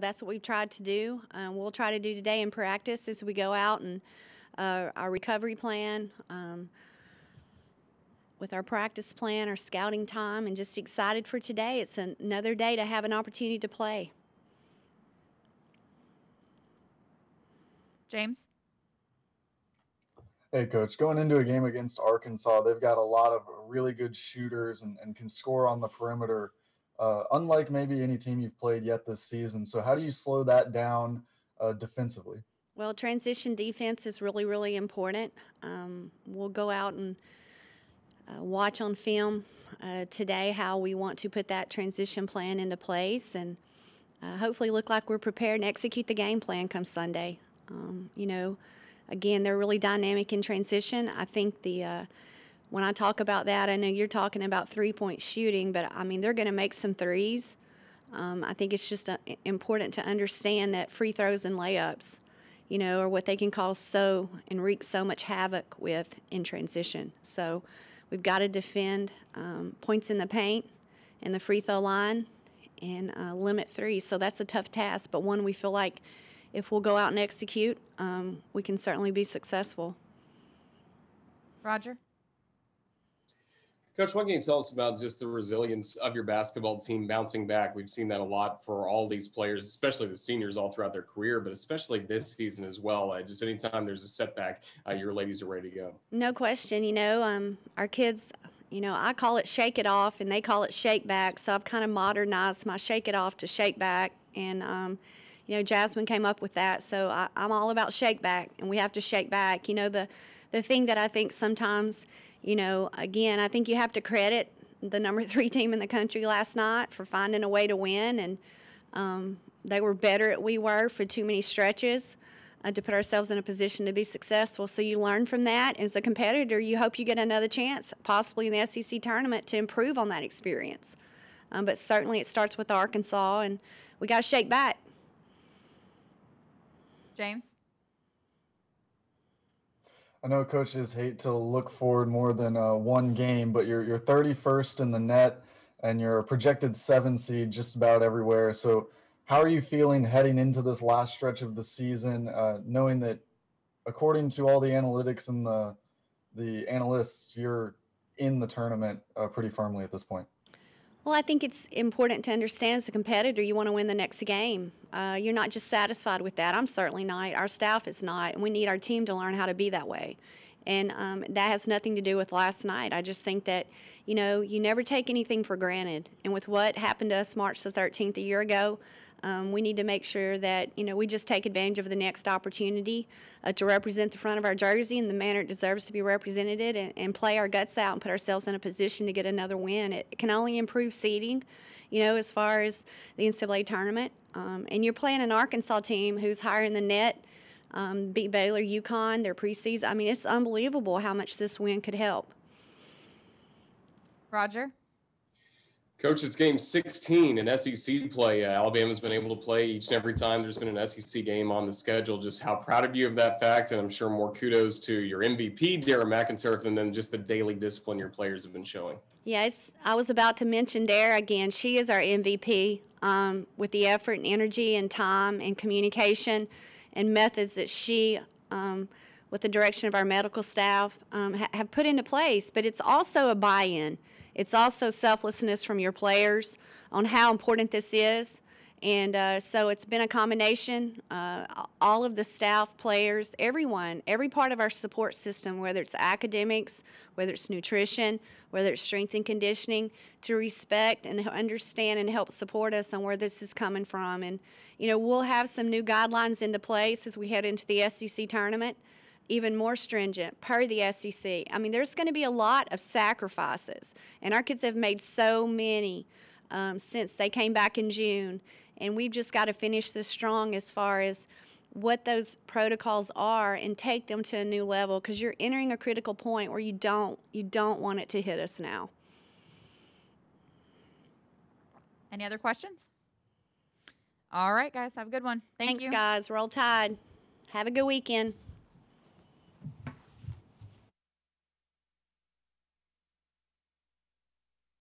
that's what we've tried to do. Um, we'll try to do today in practice as we go out and uh, our recovery plan. Um, with our practice plan, our scouting time, and just excited for today. It's an- another day to have an opportunity to play. James? Hey, coach, going into a game against Arkansas, they've got a lot of really good shooters and, and can score on the perimeter, uh, unlike maybe any team you've played yet this season. So, how do you slow that down uh, defensively? Well, transition defense is really, really important. Um, we'll go out and uh, watch on film uh, today how we want to put that transition plan into place and uh, hopefully look like we're prepared and execute the game plan come Sunday. Um, you know, again, they're really dynamic in transition. I think the uh, when I talk about that, I know you're talking about three point shooting, but I mean, they're going to make some threes. Um, I think it's just uh, important to understand that free throws and layups, you know, are what they can cause so and wreak so much havoc with in transition. So we've got to defend um, points in the paint and the free throw line and uh, limit three. So that's a tough task, but one we feel like if we'll go out and execute, um, we can certainly be successful. Roger? Coach, what can you tell us about just the resilience of your basketball team bouncing back? We've seen that a lot for all these players, especially the seniors all throughout their career, but especially this season as well. Uh, just anytime there's a setback, uh, your ladies are ready to go. No question. You know, um, our kids, you know, I call it shake it off and they call it shake back. So I've kind of modernized my shake it off to shake back. And, um, you know, Jasmine came up with that. So I, I'm all about shake back and we have to shake back. You know, the, the thing that I think sometimes, you know, again, I think you have to credit the number three team in the country last night for finding a way to win. And um, they were better at we were for too many stretches uh, to put ourselves in a position to be successful. So you learn from that. As a competitor, you hope you get another chance, possibly in the SEC tournament, to improve on that experience. Um, but certainly it starts with Arkansas, and we got to shake back. James? I know coaches hate to look forward more than uh, one game, but you're you're 31st in the net, and you're a projected seven seed just about everywhere. So, how are you feeling heading into this last stretch of the season, uh, knowing that, according to all the analytics and the the analysts, you're in the tournament uh, pretty firmly at this point? Well, I think it's important to understand as a competitor, you want to win the next game. Uh, you're not just satisfied with that. I'm certainly not. Our staff is not. And we need our team to learn how to be that way. And um, that has nothing to do with last night. I just think that, you know, you never take anything for granted. And with what happened to us March the 13th a year ago, um, we need to make sure that you know we just take advantage of the next opportunity uh, to represent the front of our jersey in the manner it deserves to be represented and, and, play our guts out and put ourselves in a position to get another win. It can only improve seeding, you know, as far as the NCAA tournament. Um, and you're playing an Arkansas team who's higher in the net. Um, beat Baylor, UConn, their preseason. I mean, it's unbelievable how much this win could help. Roger? Coach, it's game 16 in SEC play. Uh, Alabama's been able to play each and every time there's been an SEC game on the schedule. Just how proud of you of that fact, and I'm sure more kudos to your MVP, Darren McInturf, and then just the daily discipline your players have been showing. Yes, I was about to mention Dare again. She is our MVP um, with the effort and energy and time and communication and methods that she, um, with the direction of our medical staff, um, ha- have put into place. But it's also a buy-in. It's also selflessness from your players on how important this is. And uh, so it's been a combination. Uh, all of the staff, players, everyone, every part of our support system, whether it's academics, whether it's nutrition, whether it's strength and conditioning, to respect and understand and help support us on where this is coming from. And, you know, we'll have some new guidelines into place as we head into the SEC tournament even more stringent per the SEC. I mean, there's going to be a lot of sacrifices, and our kids have made so many um, since they came back in June, and we've just got to finish this strong as far as what those protocols are and take them to a new level because you're entering a critical point where you don't you don't want it to hit us now. Any other questions? All right, guys, have a good one. Thank Thanks, you. guys. Roll Tide. Have a good weekend.